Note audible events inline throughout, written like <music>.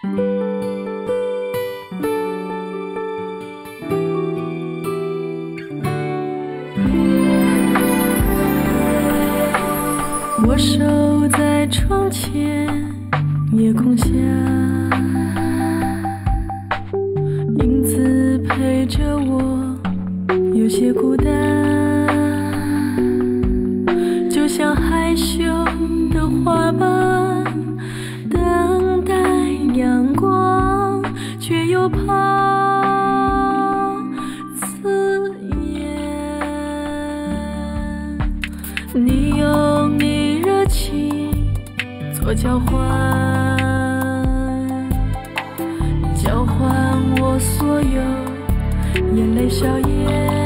我守在窗前，夜空下，影子陪着我，有些孤单，我交换，交换我所有眼泪笑颜。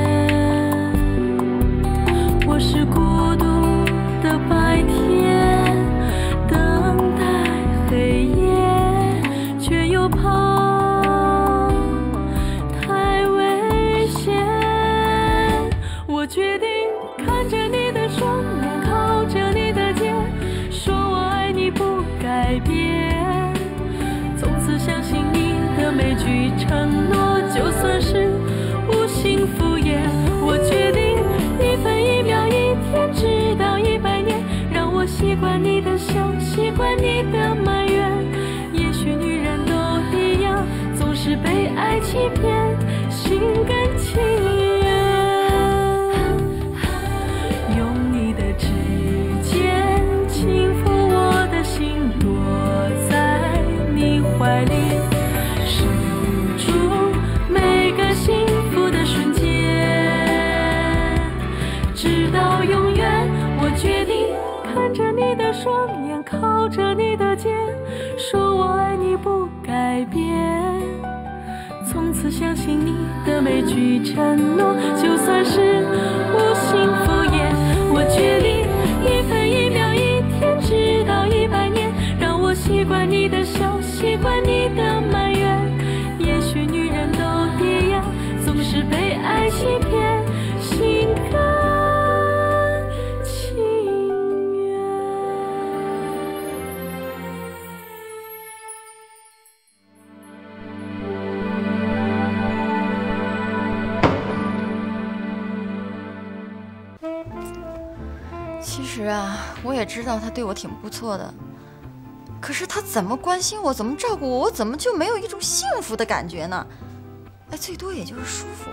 从此相信你的每句承诺，就算是道他对我挺不错的，可是他怎么关心我，怎么照顾我，我怎么就没有一种幸福的感觉呢？哎，最多也就是舒服。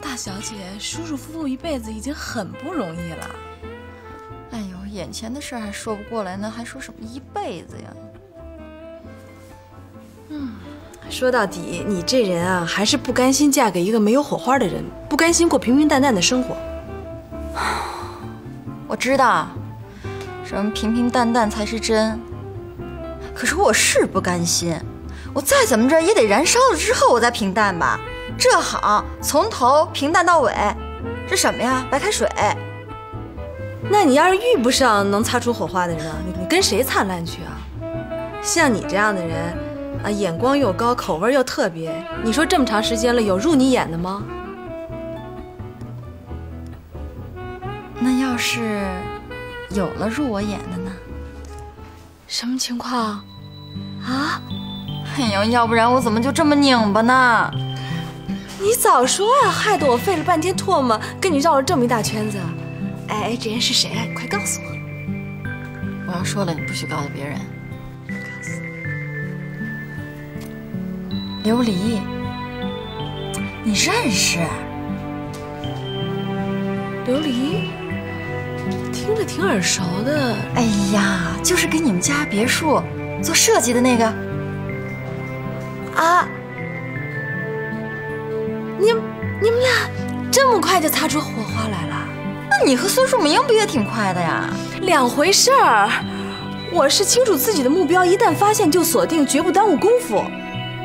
大小姐，舒舒服服一辈子已经很不容易了。哎呦，眼前的事儿还说不过来呢，还说什么一辈子呀？嗯说到底，你这人啊，还是不甘心嫁给一个没有火花的人，不甘心过平平淡淡的生活。<sighs> 我知道，什么平平淡淡才是真。可是我是不甘心，我再怎么着也得燃烧了之后我再平淡吧。这好，从头平淡到尾，这什么呀？白开水。那你要是遇不上能擦出火花的人，你你跟谁灿烂去啊？像你这样的人，啊，眼光又高，口味又特别，你说这么长时间了，有入你眼的吗？那要是有了入我眼的呢？什么情况？啊？哎呦，要不然我怎么就这么拧巴呢？你早说呀、害得我费了半天唾沫跟你绕了这么一大圈子。哎哎，这人是谁啊？你快告诉我。我要说了，你不许告诉别人。琉璃，你认识？琉璃，听着挺耳熟的。哎呀，就是给你们家别墅做设计的那个。啊，你你们俩这么快就擦出火花来了？那你和孙树明不也挺快的呀？两回事儿。我是清楚自己的目标，一旦发现就锁定，绝不耽误功夫。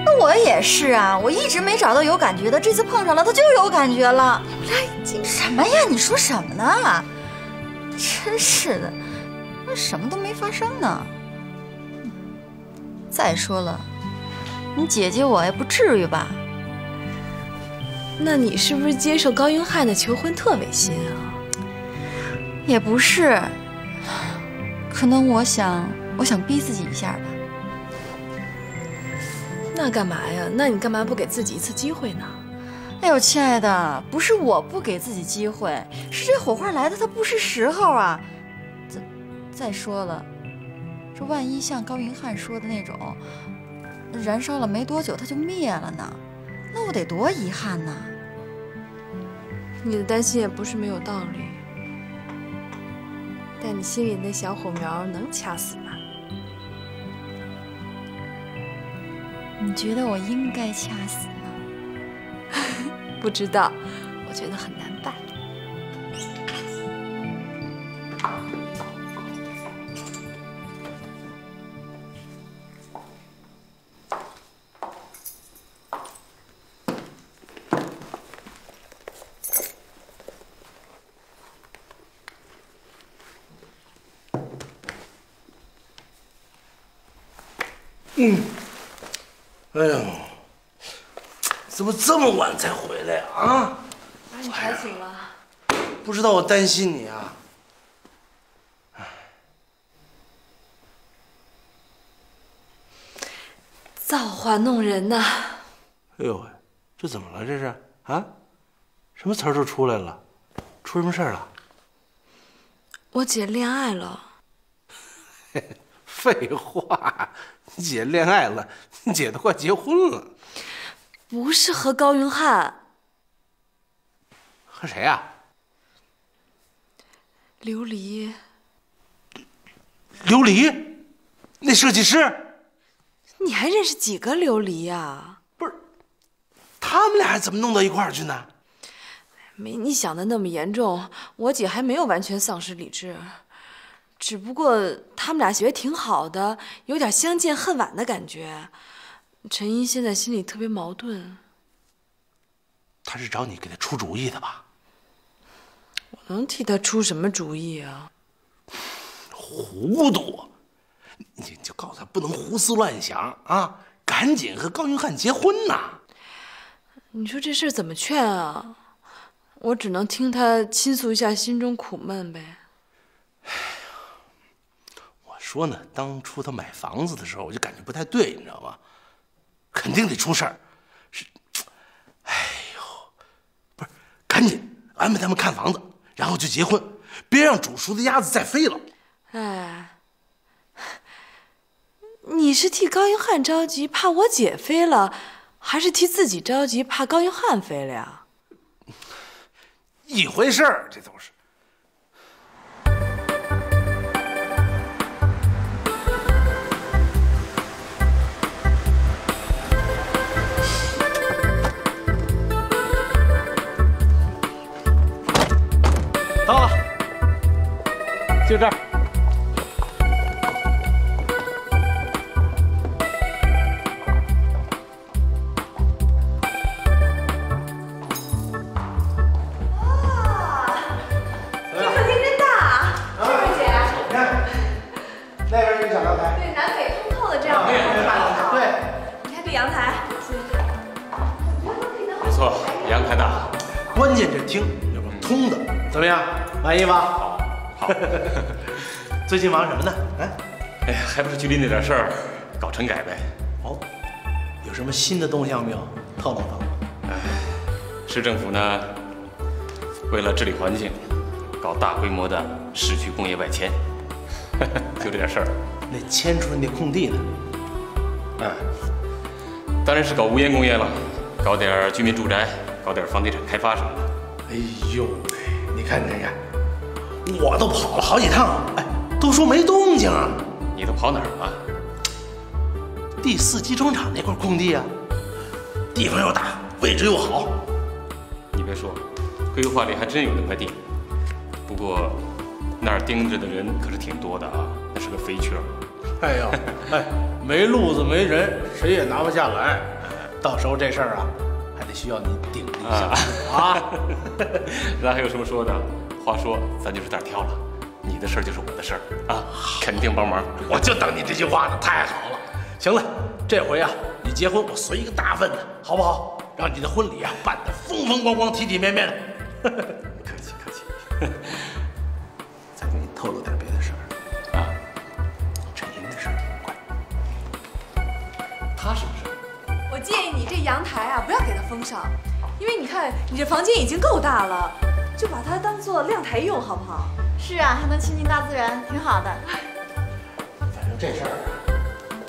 那我也是啊，我一直没找到有感觉的，这次碰上了，他就有感觉了。你们俩已经什么呀？你说什么呢？真是的，那什么都没发生呢。再说了，你姐姐我也不至于吧？那你是不是接受高云汉的求婚特违心啊？也不是，可能我想，我想逼自己一下吧。那干嘛呀？那你干嘛不给自己一次机会呢？哎呦，亲爱的，不是我不给自己机会，是这火花来的它不是时候啊。再再说了，这万一像高云汉说的那种，燃烧了没多久它就灭了呢，那我得多遗憾呐！你的担心也不是没有道理，但你心里那小火苗能掐死吗？你觉得我应该掐死吗？<laughs> 不知道，我觉得很难办。嗯哎呦，怎么这么晚才回来呀？啊，把你吵醒了。不知道我担心你啊。造化弄人呐！哎呦喂，这怎么了？这是啊？什么词儿都出来了？出什么事儿了？我姐恋爱了。<laughs> 废话，你姐恋爱了，你姐都快结婚了，不是和高云汉，和谁呀、琉璃。琉璃，那设计师你还认识几个琉璃呀？不是，他们俩怎么弄到一块儿去呢？没你想的那么严重，我姐还没有完全丧失理智，只不过他们俩学挺好的，有点相见恨晚的感觉。陈一现在心里特别矛盾，他是找你给他出主意的吧？我能替他出什么主意啊？糊涂，你就告诉他不能胡思乱想啊，赶紧和高云汉结婚呐！你说这事怎么劝啊？我只能听他倾诉一下心中苦闷呗。我说呢，当初他买房子的时候，我就感觉不太对，你知道吗？肯定得出事儿，是，哎呦，不是，赶紧安排他们看房子，然后就结婚，别让煮熟的鸭子再飞了。哎，你是替高英汉着急，怕我姐飞了，还是替自己着急，怕高英汉飞了呀？一回事儿，这都是。阳台。大。关键这厅要不通的，怎么样？满意吧？好，<laughs> 最近忙什么呢？哎，哎呀，还不是局里那点事儿，搞城改呗。哦，有什么新的动向没有？透露透露。市政府呢，为了治理环境，搞大规模的市区工业外迁，<laughs> 就这点事儿。那迁出那空地呢？嗯，当然是搞无烟工业了，搞点居民住宅，搞点房地产开发什么的。哎呦喂，你看你看看，我都跑了好几趟，哎，都说没动静啊。你都跑哪儿了？第四集装厂那块空地啊，地方又大，位置又好。你别说，规划里还真有那块地。不过那儿盯着的人可是挺多的啊，那是个肥缺。哎呦，<laughs> 哎，没路子没人，谁也拿不下来。到时候这事儿啊，还得需要你顶一下啊。<laughs> 那还有什么说的？话说，咱就是胆儿挑了，你的事儿就是我的事儿啊，肯定帮忙。我就等你这句话呢，太好了。行了，这回啊，你结婚我随一个大份子，好不好？让你的婚礼啊办得风风光光、体体面面的。<laughs> 客气客气。再给你透露点别的事儿啊，陈英的事儿，快。他什么事儿？这阳台啊，不要给它封上，因为你看你这房间已经够大了，就把它当做晾台用，好不好？是啊，还能亲近大自然，挺好的。反正这事儿啊，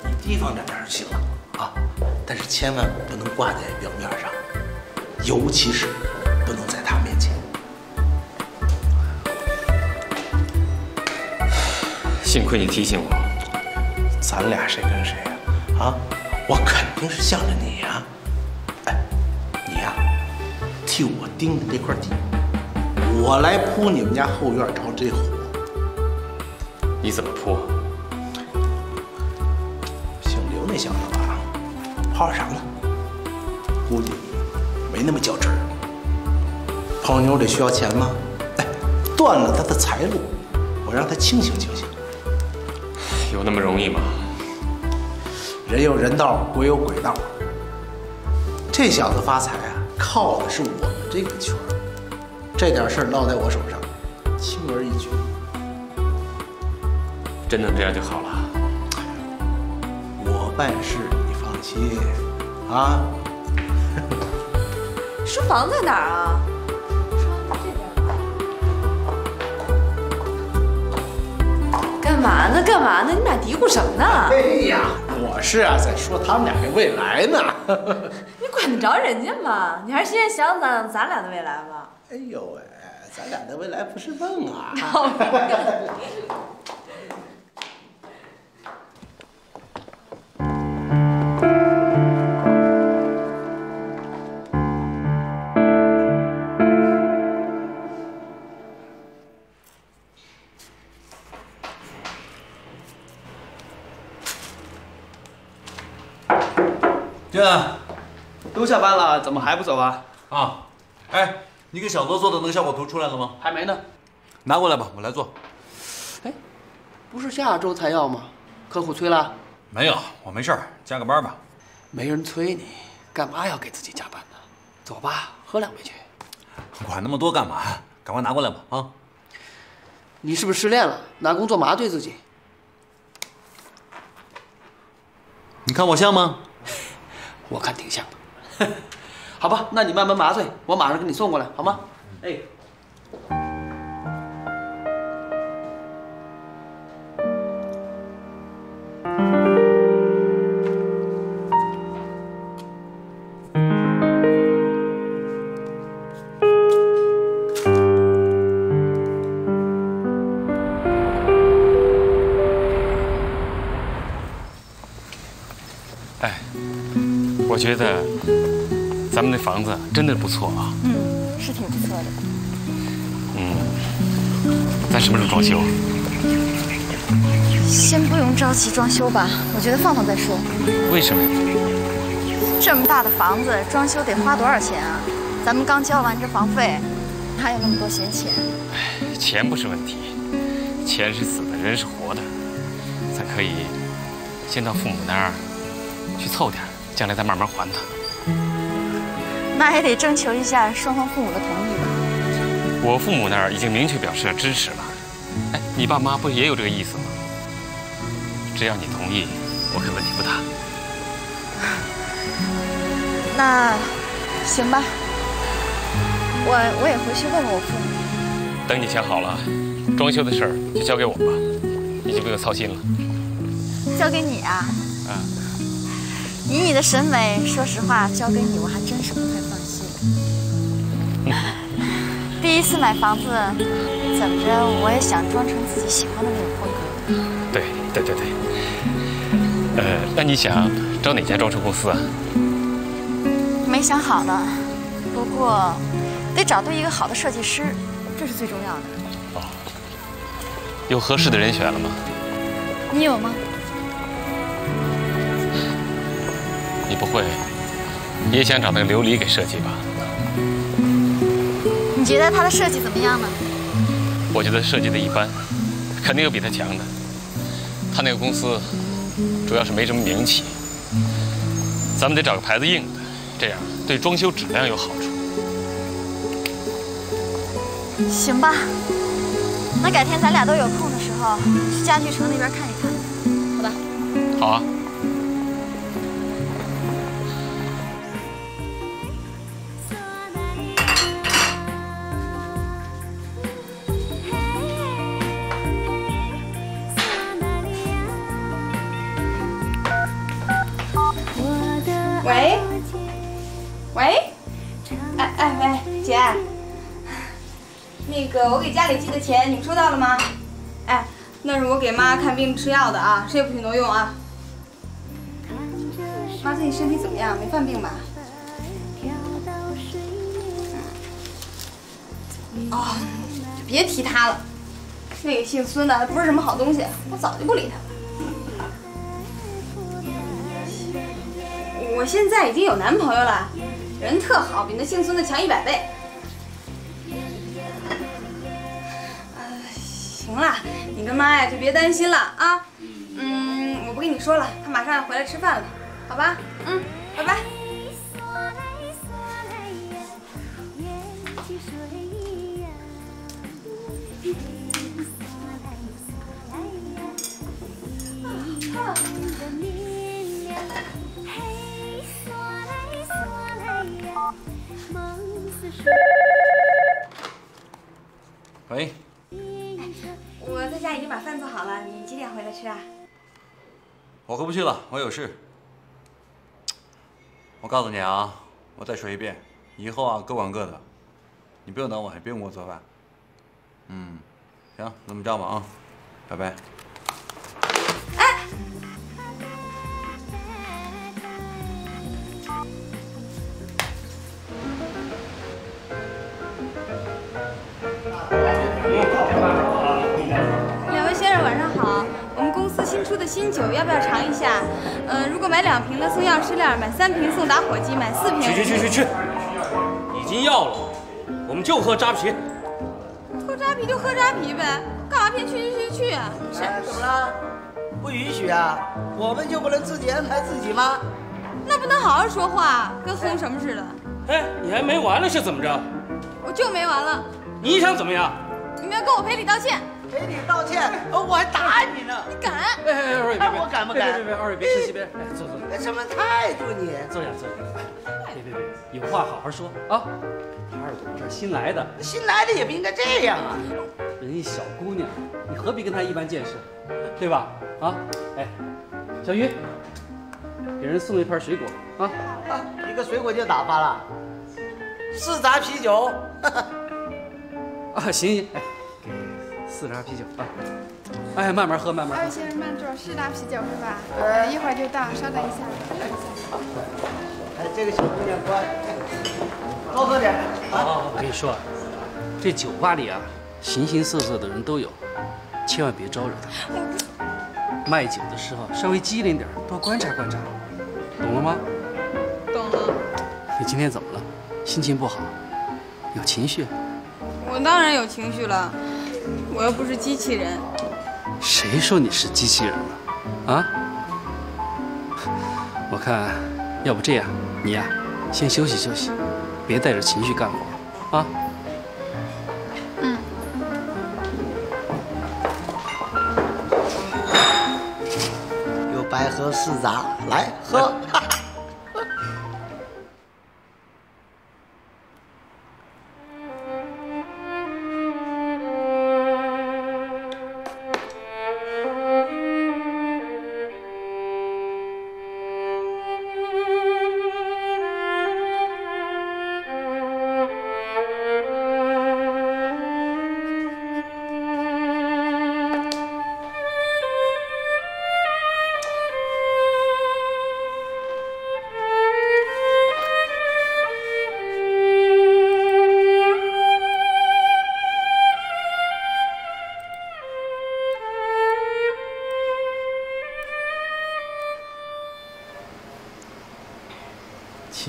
你提防着点儿就行了啊。但是千万不能挂在表面上，尤其是不能在他面前。幸亏你提醒我，咱俩谁跟谁呀、啊？我肯定是向着你呀、哎，你呀、替我盯着这块地，我来扑你们家后院着这火。你怎么扑？姓刘那小子吧，泡上了，估计没那么较真儿。泡妞得需要钱吗？哎，断了他的财路，我让他清醒清醒。有那么容易吗？人有人道，鬼有鬼道。这小子发财啊，靠的是我们这个圈儿。这点事儿落在我手上，轻而易举。真能这样就好了。我办事你放心啊。<laughs> 书房在哪儿啊？干嘛呢？干嘛呢？你们俩嘀咕什么呢？哎呀，我是啊，在说他们俩的未来呢。<laughs> 你管得着人家吗？你还是先想想咱俩的未来吧。哎呦喂，咱俩的未来不是梦啊！<laughs> 俊，都下班了，怎么还不走啊？啊，哎，你给小罗做的那个效果图出来了吗？还没呢。拿过来吧，我来做。哎不是下周才要吗？客户催了？没有，我没事儿，加个班吧。没人催你，干嘛要给自己加班呢？走吧，喝两杯去。管那么多干嘛？赶快拿过来吧，啊！你是不是失恋了？拿工作麻醉自己？你看我像吗？<laughs> 我看挺像的。<laughs> 好吧，那你慢慢麻醉，我马上给你送过来，好吗？哎。哎，我觉得咱们那房子真的不错啊。嗯，是挺不错的。嗯，咱什么时候装修？先不用着急装修吧，我觉得放放再说。为什么呀？这么大的房子，装修得花多少钱啊？咱们刚交完这房费，哪有那么多闲钱？钱不是问题，钱是死的，人是活的，咱可以先到父母那儿去凑点儿，将来再慢慢还他。那也得征求一下双方父母的同意吧。我父母那儿已经明确表示了支持了。哎，你爸妈不也有这个意思吗？只要你同意，我看问题不大。那行吧，我我也回去问问我父母。等你想好了，装修的事儿就交给我吧，你就不用操心了。交给你啊？啊，以你的审美，说实话，交给你我还真是不第一次买房子，怎么着我也想装成自己喜欢的那种风格。对对对对。呃，那你想找哪家装修公司啊？没想好呢，不过得找对一个好的设计师，这是最重要的。哦，有合适的人选了吗？你有吗？你不会也想找那个琉璃给设计吧？你觉得他的设计怎么样呢？我觉得设计的一般，肯定有比他强的。他那个公司主要是没什么名气，咱们得找个牌子硬的，这样对装修质量有好处。行吧，那改天咱俩都有空的时候，去家具城那边看一看，好吧？好啊。钱，你们收到了吗？哎，那是我给妈看病吃药的啊，谁也不许挪用啊。妈最近身体怎么样？没犯病吧？哦，别提他了，那个姓孙的还不是什么好东西，我早就不理他了。我现在已经有男朋友了，人特好，比那姓孙的强一百倍。了，你跟妈呀就别担心了啊。嗯，我不跟你说了，他马上要回来吃饭了，好吧？嗯，拜拜。喂，我在家已经把饭做好了，你几点回来吃啊？我回不去了，我有事。我告诉你啊，我再说一遍，以后啊各管各的，你不用等我，也不用给我做饭。嗯，行，那么着吧啊，拜拜。新出的新酒要不要尝一下？呃，如果买两瓶的送钥匙链，买三瓶送打火机，买四瓶去去去去去，已经要了，我们就喝扎啤。喝扎啤就喝扎啤呗，干嘛偏去去去去啊？是怎么了？不允许啊？我们就不能自己安排自己吗？那不能好好说话，跟轰什么似的？哎，你还没完了是怎么着？我就没完了，你想怎么样？你们要跟我赔礼道歉。赔礼道歉，我还打你呢！你敢？哎哎，二位别别，我敢不敢？别别别，二位别生气，别，哎，坐坐。什么态度你？坐下坐下。别别别，有话好好说啊。他是我们这儿新来的，新来的也不应该这样啊！人家小姑娘，你何必跟她一般见识，对吧？啊，哎，小鱼，给人送一盘水果啊。啊，一个水果就打发了。四扎啤酒。<laughs> 啊，行行，四扎啤酒啊。哎，慢慢喝，慢慢喝。二位先生慢坐，是打啤酒是吧？呃，一会儿就到，稍等一下。哎，这个小姑娘乖，多喝点。好好好，我跟你说啊，这酒吧里啊，形形色色的人都有，千万别招惹他。卖酒的时候稍微机灵点，多观察观察，懂了吗？懂了。你今天怎么了？心情不好？有情绪？我当然有情绪了，我又不是机器人。谁说你是机器人了？啊？我看，要不这样，你呀、先休息休息，别带着情绪干活啊。嗯。有白喝四杂，来喝。<laughs>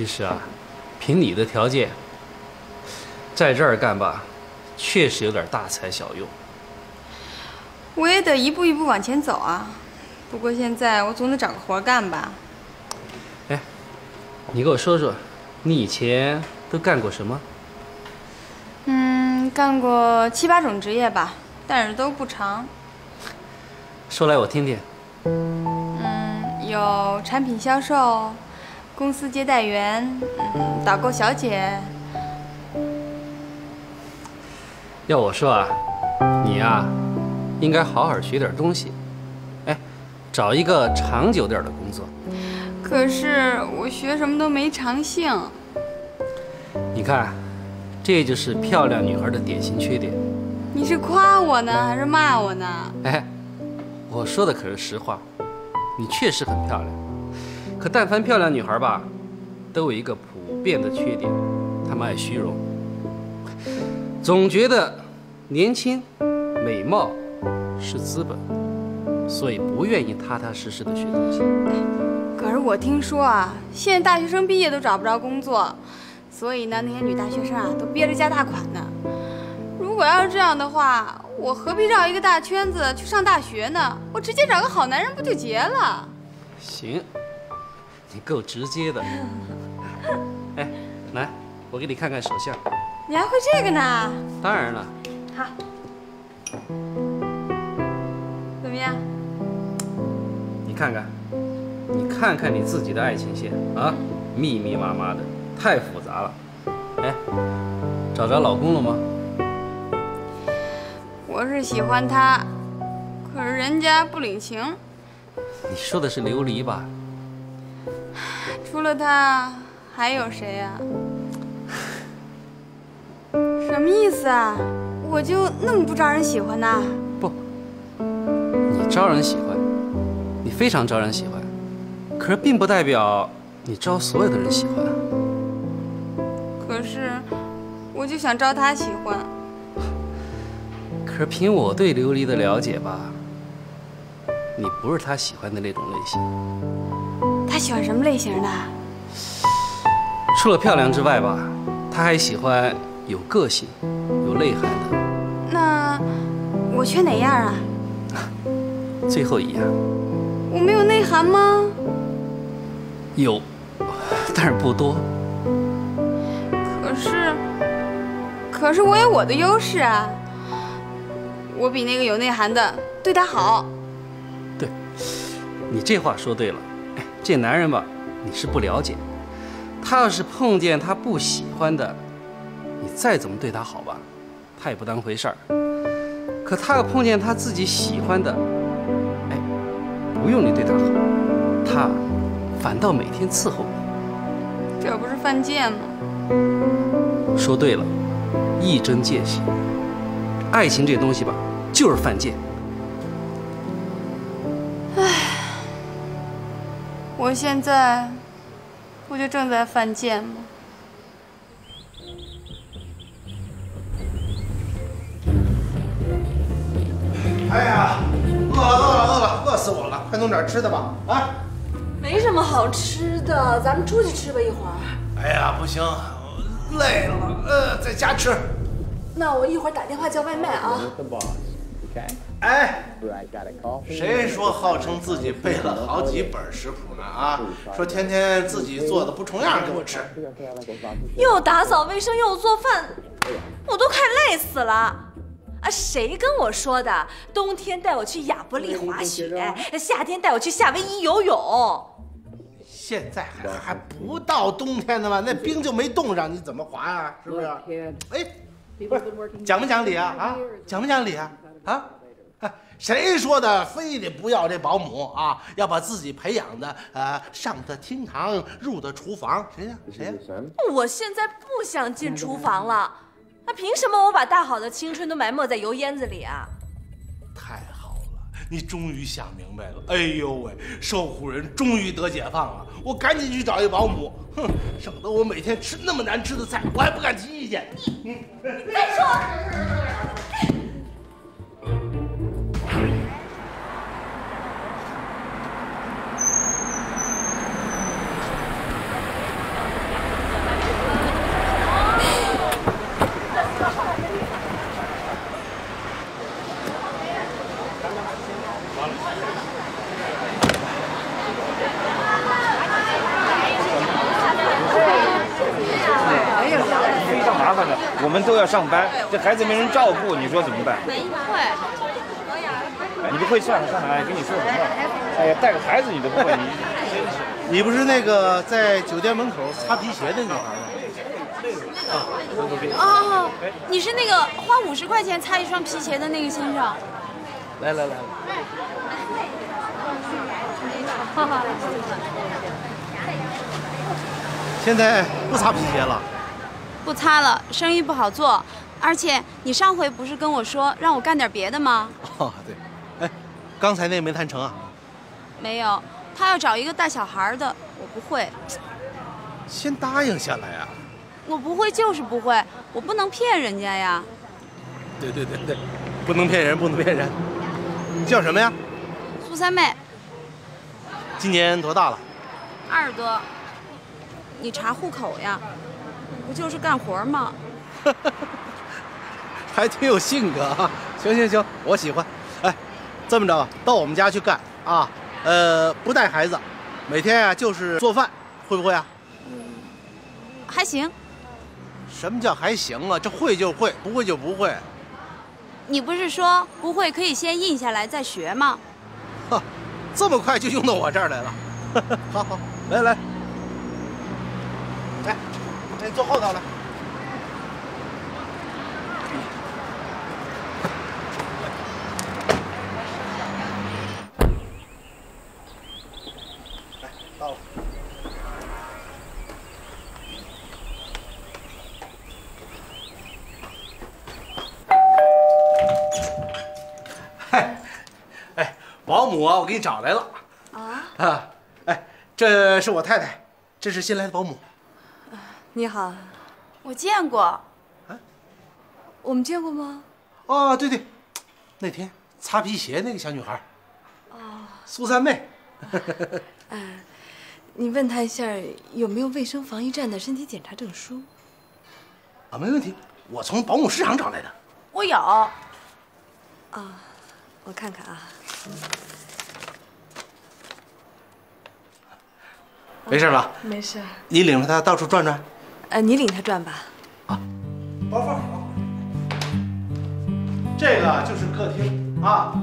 实啊，凭你的条件，在这儿干吧，确实有点大材小用。我也得一步一步往前走啊。不过现在我总得找个活干吧。哎你给我说说，你以前都干过什么？嗯，干过七八种职业吧，但是都不长。说来我听听。嗯，有产品销售、公司接待员、嗯，导购小姐。要我说啊，你呀、应该好好学点东西，哎，找一个长久点的工作。可是我学什么都没长性。你看，这就是漂亮女孩的典型缺点。你是夸我呢，还是骂我呢？哎，我说的可是实话，你确实很漂亮。可但凡漂亮女孩吧，都有一个普遍的缺点，她们爱虚荣，总觉得年轻、美貌是资本，所以不愿意踏踏实实的学东西。可是我听说啊，现在大学生毕业都找不着工作，所以呢，那些女大学生啊都憋着加大款呢。如果要是这样的话，我何必绕一个大圈子去上大学呢？我直接找个好男人不就结了？行，你够直接的。<laughs> 哎，来，我给你看看手相。你还会这个呢？当然了，好，怎么样？你看看，你看看你自己的爱情线啊，密密麻麻的，太复杂了。哎，找着老公了吗？我是喜欢他，可是人家不领情。你说的是琉璃吧？除了他，还有谁呀、什么意思啊？我就那么不招人喜欢呐？不你招人喜欢，你非常招人喜欢，可是并不代表你招所有的人喜欢啊。可是，我就想招他喜欢。可是凭我对琉璃的了解吧，你不是他喜欢的那种类型。他喜欢什么类型的？除了漂亮之外吧，他还喜欢有个性、有内涵的。那我缺哪样啊？<laughs> 最后一样我没有内涵吗？有，但是不多。可是，可是我有我的优势啊。我比那个有内涵的对他好。对你这话说对了。哎，这男人吧，你是不了解。他要是碰见他不喜欢的，你再怎么对他好吧，他也不当回事儿。可他要碰见他自己喜欢的，哎，不用你对他好，他反倒每天伺候你。这不是犯贱吗？说对了，一针见血。爱情这东西吧，就是犯贱。我现在不就正在犯贱吗？哎呀，饿了饿了饿了，饿死我了！快弄点吃的吧！啊！没什么好吃的，咱们出去吃吧，一会儿。哎呀，不行，累了，呃，在家吃。那我一会儿打电话叫外卖啊。哎，谁说号称自己背了好几本食谱呢？啊，说天天自己做的不重样给我吃。又打扫卫生又做饭，我都快累死了。啊，谁跟我说的？冬天带我去亚伯力滑雪，夏天带我去夏威夷游泳。现在还还不到冬天呢吗？那冰就没冻上，你怎么滑呀、是不是？哎，不是讲不讲理啊？啊，讲不讲理啊？啊？哎谁说的？非得不要这保姆啊？要把自己培养的呃上的厅堂，入的厨房？谁呀、谁呀、我现在不想进厨房了。那凭什么我把大好的青春都埋没在油烟子里啊？太好了，你终于想明白了。哎呦喂，受苦人终于得解放了。我赶紧去找一保姆，哼，省得我每天吃那么难吃的菜，我还不敢提意见。再说。要上班，这孩子没人照顾，你说怎么办？没会。你不会算了算了，哎，跟你说什么？哎呀，带个孩子你都不会，你。<laughs> 你不是那个在酒店门口擦皮鞋的女孩吗？啊，我我给你。哦，你是那个花五十块钱擦一双皮鞋的那个先生。来来来，<laughs> <laughs> 现在不擦皮鞋了。不擦了，生意不好做。而且你上回不是跟我说让我干点别的吗？哦，对，哎，刚才那没谈成啊？没有，他要找一个带小孩的，我不会。先答应下来啊！我不会就是不会，我不能骗人家呀。对对对对，不能骗人，不能骗人。你叫什么呀？苏三妹。今年多大了？二十多。你查户口呀？不就是干活吗？<laughs> 还挺有性格啊！行行行，我喜欢。哎，这么着，到我们家去干啊？呃，不带孩子，每天呀就是做饭，会不会啊？嗯，还行。什么叫还行啊？这会就会，不会就不会。你不是说不会可以先印下来再学吗？哈，这么快就用到我这儿来了。好 <laughs> 好，来来，来，哎，坐后头来。来，到了。嗨，<laughs> 哎，保姆啊，我给你找来了。啊，啊，哎，这是我太太，这是新来的保姆。你好，我见过。我们见过吗？哦，对对，那天擦皮鞋那个小女孩，哦，苏三妹。<laughs> 哎，你问她一下有没有卫生防疫站的身体检查证书。啊，没问题，我从保姆市场找来的。我有。啊，我看看啊。没事吧？没事。你领着她到处转转。呃，你领他转吧。啊包放好。这个就是客厅啊，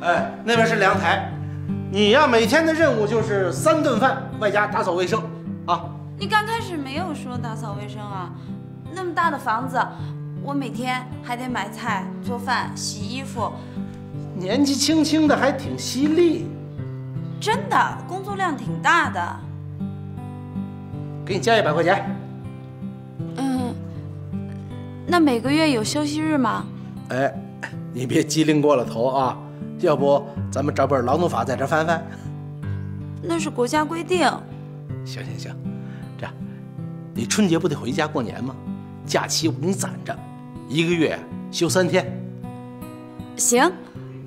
哎，那边是阳台。你呀，每天的任务就是三顿饭，外加打扫卫生啊。你刚开始没有说打扫卫生啊？那么大的房子，我每天还得买菜、做饭、洗衣服。年纪轻轻的还挺犀利。真的，工作量挺大的。给你加一百块钱。嗯，那每个月有休息日吗？哎，你别机灵过了头啊！要不咱们找本劳动法在这翻翻？那是国家规定。行行行，这样，你春节不得回家过年吗？假期我给你攒着，一个月休三天。行。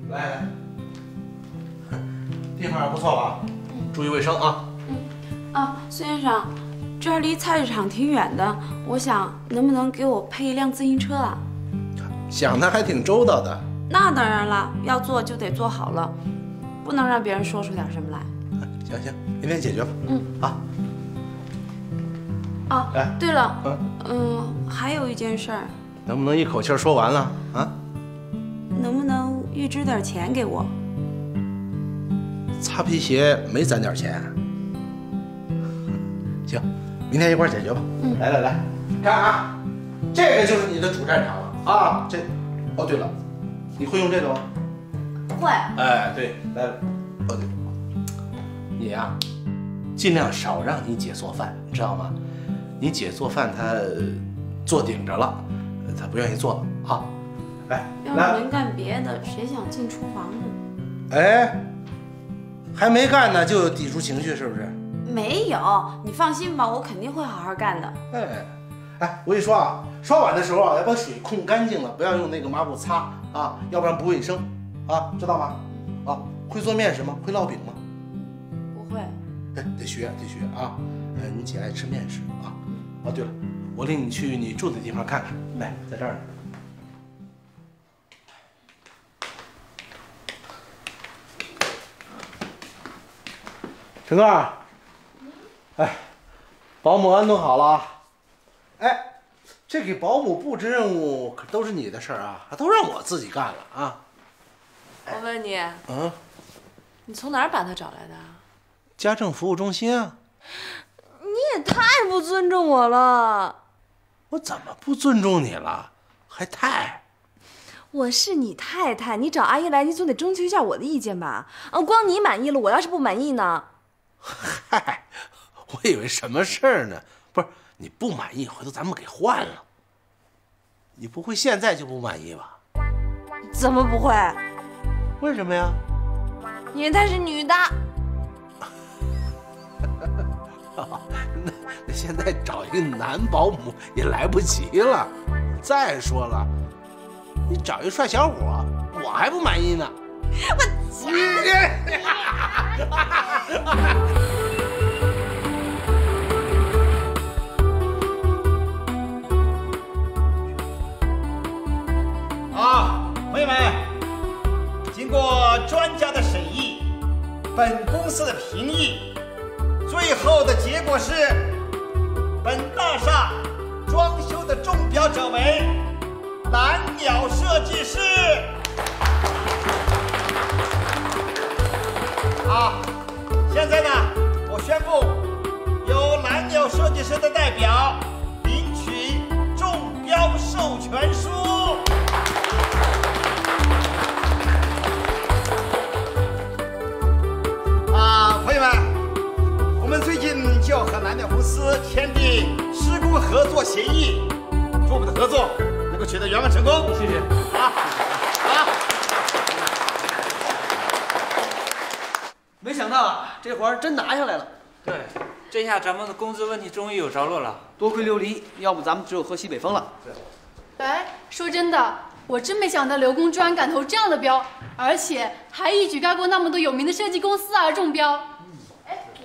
来来，地方不错吧？注意卫生啊。嗯啊，孙先生，这儿离菜市场挺远的，我想能不能给我配一辆自行车啊？想的还挺周到的。那当然了，要做就得做好了，不能让别人说出点什么来。<laughs> 行行，明天解决吧。嗯，啊。哦哎，对了，嗯嗯，还有一件事儿，能不能一口气说完了啊？能不能预支点钱给我？擦皮鞋没攒点钱。<laughs> 行，明天一块儿解决吧。嗯，来来来，看啊，这个就是你的主战场了啊。这，哦对了，你会用这个吗？会。哎，对，来，哦对，你呀、尽量少让你姐做饭，你知道吗？你姐做饭她坐顶着了，她不愿意做了啊。来，来，要是能干别的，谁想进厨房呢？哎，还没干呢就有抵触情绪，是不是？没有，你放心吧，我肯定会好好干的。哎，哎，我跟你说啊，刷碗的时候啊，要把水控干净了，不要用那个抹布擦啊，要不然不卫生啊，知道吗？啊，会做面食吗？会烙饼吗？不会。哎，得学得学啊！呃，你姐爱吃面食啊。哦，对了，我领你去你住的地方看看，来，在这儿呢。陈哥，哎，保姆安顿好了啊。哎，这给保姆布置任务可都是你的事儿啊，都让我自己干了啊。我问你，嗯，你从哪儿把他找来的？家政服务中心啊。你也太不尊重我了！我怎么不尊重你了？还太？我是你太太，你找阿姨来，你总得征求一下我的意见吧？啊，光你满意了，我要是不满意呢？<laughs> 嗨，我以为什么事儿呢？不是，你不满意，回头咱们给换了。你不会现在就不满意吧？怎么不会？为什么呀？因为她是女的。<laughs> 那那现在找一个男保姆也来不及了。再说了，你找一帅小伙，我还不满意呢。啊，<laughs> 朋友们，经过专家的审议，本公司的评议，最后的结果是，本大厦装修的中标者为蓝鸟设计师。好，现在呢，我宣布，由蓝鸟设计师的代表领取中标授权书。朋友们，我们最近就要和蓝鸟公司签订施工合作协议，祝我们的合作能够取得圆满成功。谢谢。啊啊！没想到啊，这活儿真拿下来了。对，这下咱们的工资问题终于有着落了。多亏琉璃，要不咱们只有喝西北风了。对哎，说真的，我真没想到刘工居然敢投这样的标，而且还一举盖过那么多有名的设计公司而中标。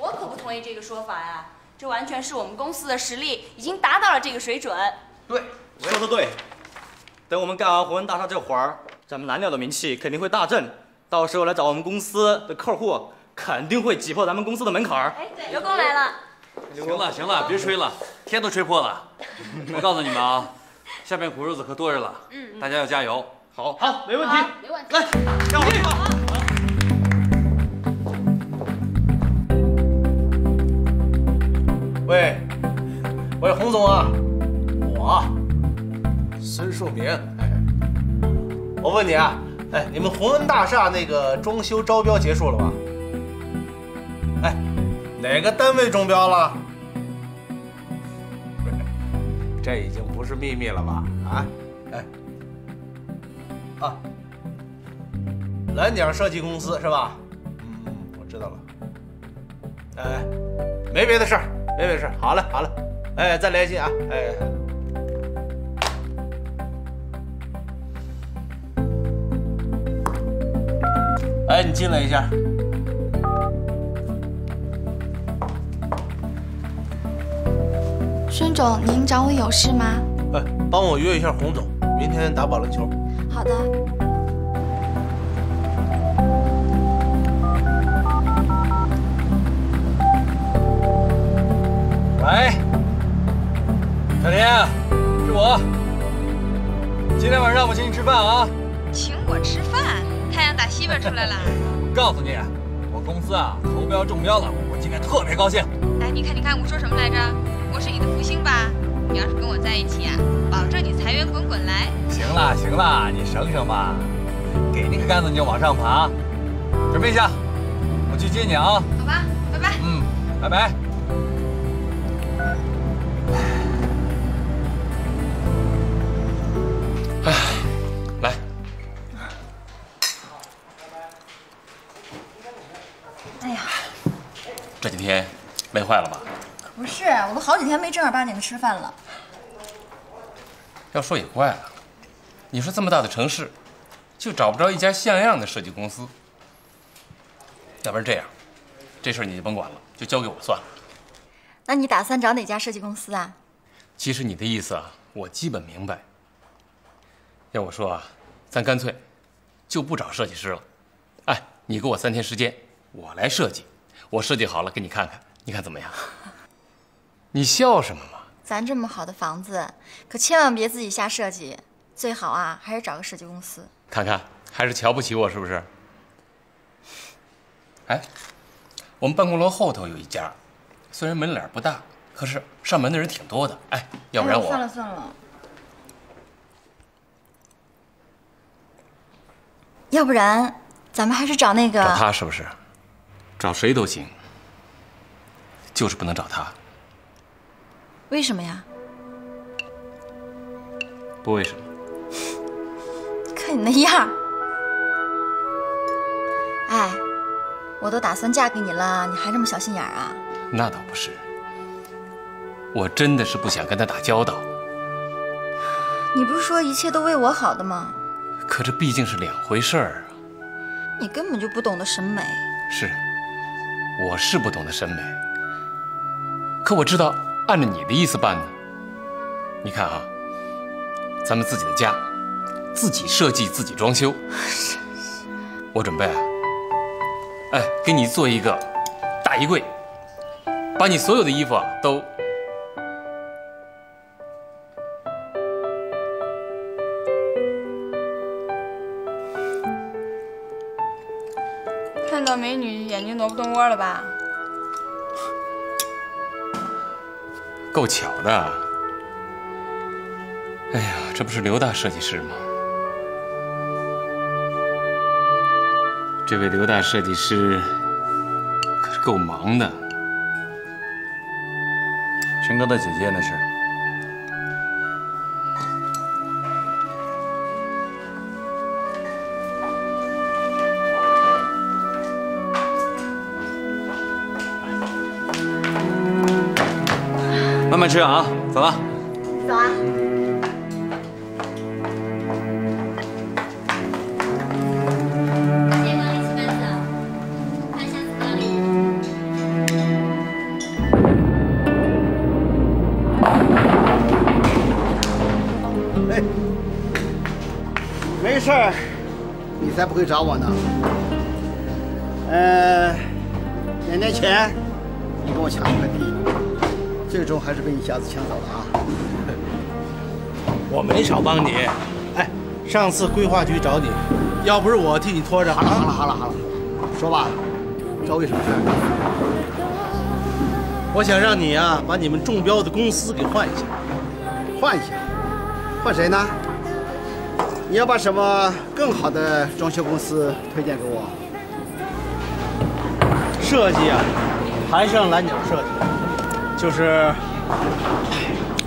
哎，我可不同意这个说法呀！这完全是我们公司的实力已经达到了这个水准。对，说的对。等我们干完宏恩大厦这活儿，咱们蓝鸟的名气肯定会大振。到时候来找我们公司的客户，肯定会挤破咱们公司的门槛儿。哎，刘工来了。行了行了，别吹了，天都吹破了。我告诉你们啊，下面苦日子可多着了，嗯大家要加油。好，好，没问题。没问题。来，让我去。喂，喂，洪总啊，我孙树明，哎，我问你啊，哎，你们宏恩大厦那个装修招标结束了吗？哎，哪个单位中标了？<laughs> 这已经不是秘密了吧？啊，哎，啊，蓝鸟设计公司是吧？嗯，我知道了。哎，没别的事儿，没别的事。好嘞好嘞，哎，再联系啊，哎。哎，你进来一下。孙总，您找我有事吗？哎，帮我约一下洪总，明天打保龄球。好的。喂，小林，是我。今天晚上我请你吃饭啊！请我吃饭？太阳打西边出来了。告诉你，我公司啊投标中标了，我今天特别高兴。哎，你看，你看，我说什么来着？我是你的福星吧？你要是跟我在一起啊，保证你财源滚滚来。行了行了，你省省吧，给你个杆子你就往上爬。准备一下，我去接你啊。好吧，拜拜。嗯，拜拜。好几天没正儿八经的吃饭了。要说也怪了，你说这么大的城市，就找不着一家像样的设计公司。要不然这样，这事儿你就甭管了，就交给我算了。那你打算找哪家设计公司啊？其实你的意思啊，我基本明白。要我说啊，咱干脆就不找设计师了。哎，你给我三天时间，我来设计，我设计好了给你看看，你看怎么样？你笑什么嘛？咱这么好的房子，可千万别自己瞎设计，最好啊还是找个设计公司。看看还是瞧不起我是不是？哎，我们办公楼后头有一家，虽然门脸不大，可是上门的人挺多的。哎，要不然我、哎算了算了，要不然咱们还是找那个找他是不是？找谁都行，就是不能找他。为什么呀？不为什么。看你那样儿，哎，我都打算嫁给你了，你还这么小心眼儿啊？那倒不是，我真的是不想跟他打交道。你不是说一切都为我好的吗？可这毕竟是两回事儿啊。你根本就不懂得审美。是，我是不懂得审美。可我知道，按照你的意思办呢。你看啊，咱们自己的家，自己设计、自己装修。我准备啊，哎，给你做一个大衣柜，把你所有的衣服啊都。看到美女眼睛挪不动窝了吧？够巧的。哎呀，这不是刘大设计师吗？这位刘大设计师可是够忙的。陈哥的姐姐那是。吃啊，走吧。走啊。哎，没事儿，你才不会找我呢。呃，两年前你跟我抢了块地，最终还是被你小子抢走了啊。<laughs> 我没少帮你。哎，上次规划局找你，要不是我替你拖着，好了好了好了好了，说吧，找我有什么事？我想让你啊，把你们中标的公司给换一下。换一下？换谁呢？你要把什么更好的装修公司推荐给我？设计啊，还是让蓝鸟设计，就是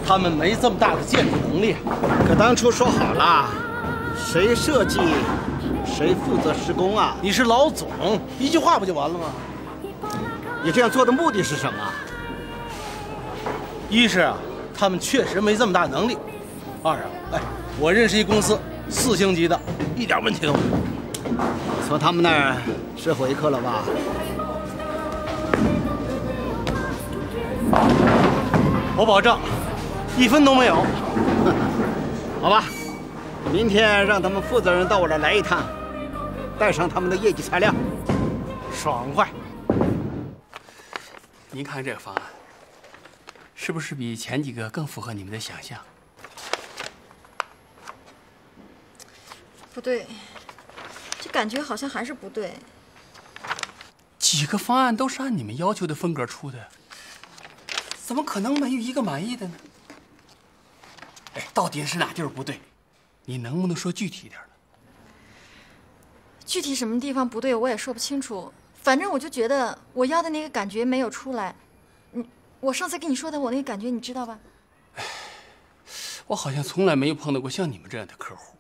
他们没这么大的建筑能力。可当初说好了，谁设计谁负责施工啊？你是老总，一句话不就完了吗？你这样做的目的是什么？一是啊，他们确实没这么大能力；二啊，哎，我认识一公司，四星级的，一点问题都没有。从他们那儿是回客了吧？我保证，一分都没有。<laughs> 好吧，明天让他们负责人到我这儿来一趟，带上他们的业绩材料。爽快！您看这个方案，是不是比前几个更符合你们的想象？不对，这感觉好像还是不对。几个方案都是按你们要求的风格出的，怎么可能没有一个满意的呢？哎，到底是哪地儿不对？你能不能说具体一点呢？具体什么地方不对，我也说不清楚。反正我就觉得我要的那个感觉没有出来。你，我上次跟你说的我那个感觉，你知道吧？我好像从来没有碰到过像你们这样的客户。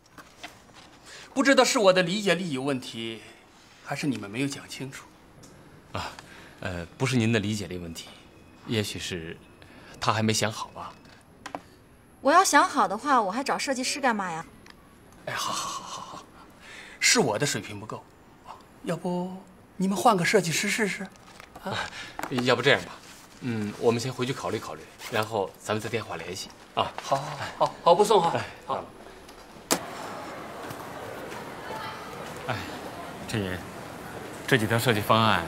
不知道是我的理解力有问题，还是你们没有讲清楚。啊，呃，不是您的理解力问题，也许是他还没想好吧。我要想好的话，我还找设计师干嘛呀？哎，好好好好好，是我的水平不够，要不你们换个设计师试试？啊，要不这样吧，嗯，我们先回去考虑考虑，然后咱们再电话联系啊。好，好，好，好，不送哈。哎，好。哎，陈岩，这几条设计方案，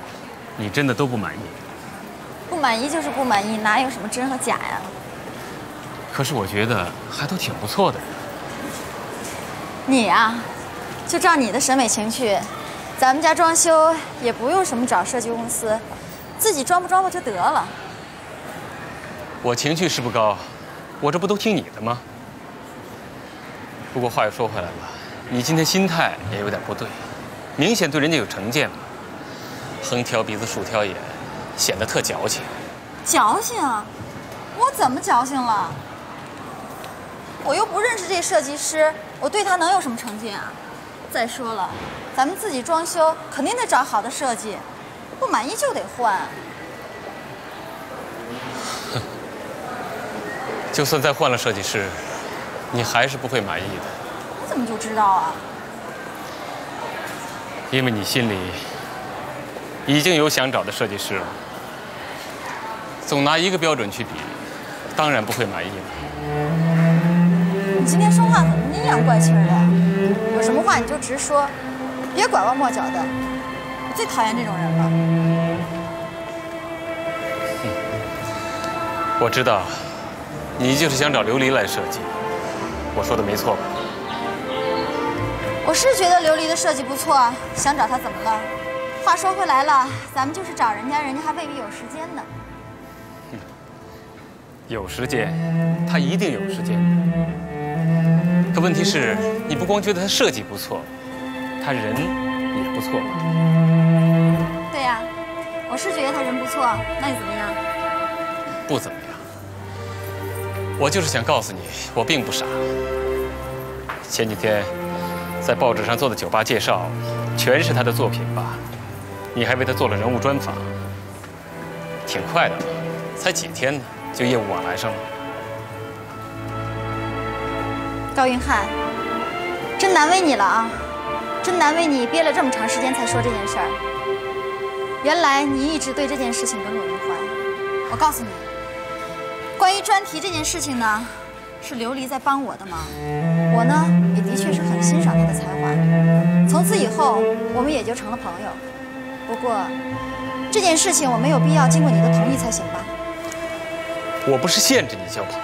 你真的都不满意？不满意就是不满意，哪有什么真和假呀？可是我觉得还都挺不错的。你啊、就照你的审美情趣，咱们家装修也不用什么找设计公司，自己装不装不就得了？我情趣是不高，我这不都听你的吗？不过话又说回来了，你今天心态也有点不对，明显对人家有成见嘛，横挑鼻子竖挑眼，显得特矫情。矫情？我怎么矫情了？我又不认识这设计师，我对他能有什么成见啊？再说了，咱们自己装修肯定得找好的设计，不满意就得换。<laughs> 就算再换了设计师，你还是不会满意的，你怎么就知道啊？因为你心里已经有想找的设计师了。总拿一个标准去比，当然不会满意了。你今天说话怎么阴阳怪气的？有什么话你就直说，别拐弯抹角的。我最讨厌这种人了。我知道，你就是想找琉璃来设计。我说的没错吧？我是觉得琉璃的设计不错，想找他怎么了？话说回来了，咱们就是找人家，人家还未必有时间呢。有时间，他一定有时间。可问题是，你不光觉得他设计不错，他人也不错吧？对呀，我是觉得他人不错，那又怎么样？不怎么样。我就是想告诉你，我并不傻。前几天在报纸上做的酒吧介绍，全是他的作品吧？你还为他做了人物专访，挺快的，才几天呢。就业务往来上了，高云汉，真难为你了啊！真难为你憋了这么长时间才说这件事儿。原来你一直对这件事情耿耿于怀。我告诉你，关于专题这件事情呢，是琉璃在帮我的忙。我呢，也的确是很欣赏他的才华。从此以后，我们也就成了朋友。不过，这件事情我没有必要经过你的同意才行吧？我不是限制你交朋友，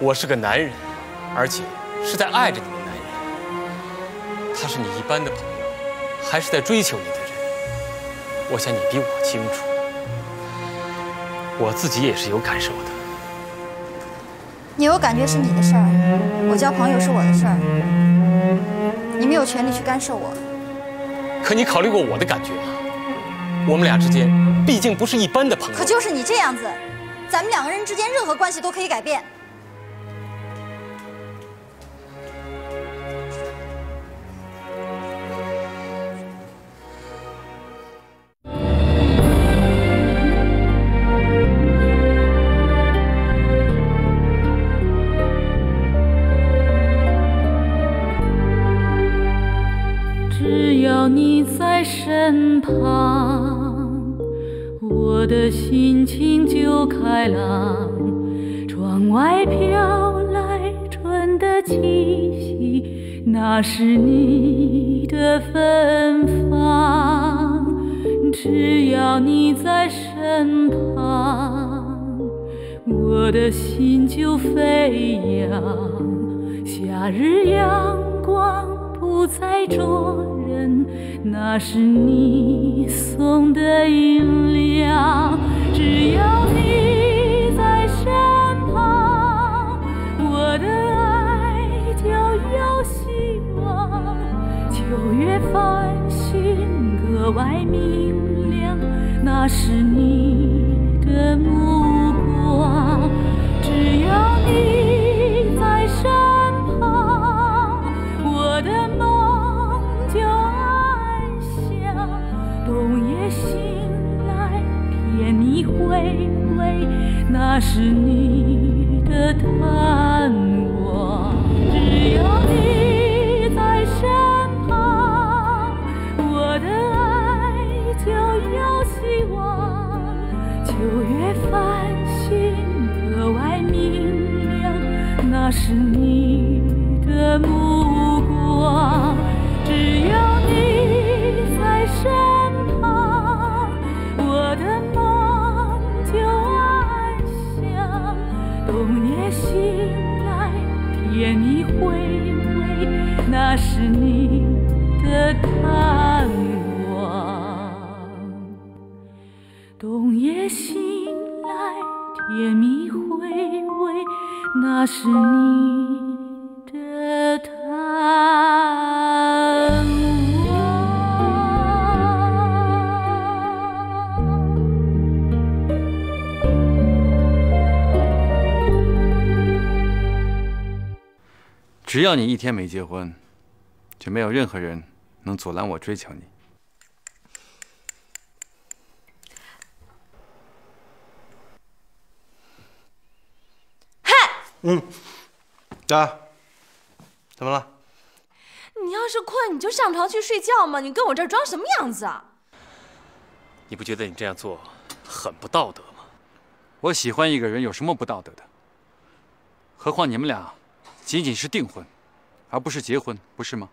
我是个男人，而且是在爱着你的男人。他是你一般的朋友，还是在追求你的人？我想你比我清楚。我自己也是有感受的。你有感觉是你的事儿，我交朋友是我的事儿，你没有权利去干涉我。可你考虑过我的感觉吗？我们俩之间毕竟不是一般的朋友。可就是你这样子。咱们两个人之间任何关系都可以改变。就开朗，窗外飘来春的气息，那是你的芬芳。只要你在身旁，我的心就飞扬。夏日阳光不再灼人。那是你送的饮料，只要你格外明亮那是你的目光只要你在身旁我的梦就安详冬夜醒来天已灰灰那是你的叹是你的目光，只要你在身旁，我的梦就安详。冬夜醒来，天已灰，那是你的盼望。冬夜醒来，甜蜜。那是你的贪玩只要你一天没结婚就没有任何人能阻拦我追求你。嗯，啊，怎么了？你要是困，你就上床去睡觉嘛！你跟我这儿装什么样子啊？你不觉得你这样做很不道德吗？我喜欢一个人有什么不道德的？何况你们俩仅仅是订婚，而不是结婚，不是吗？